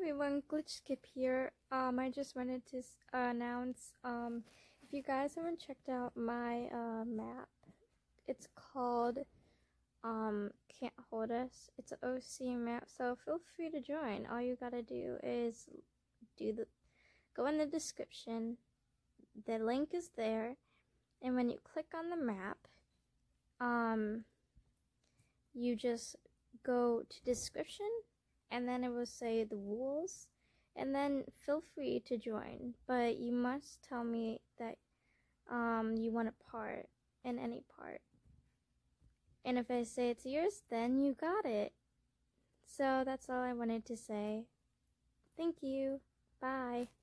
everyone, Glitch Skip here. Um, I just wanted to announce, um, if you guys haven't checked out my, uh, map, it's called, um, Can't Hold Us. It's an OC map, so feel free to join. All you gotta do is do the, go in the description, the link is there, and when you click on the map, um, you just go to description and then it will say the rules. And then feel free to join but you must tell me that um you want a part in any part. And if i say it's yours then you got it. So that's all i wanted to say. Thank you. Bye